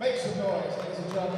Make some noise, ladies and gentlemen.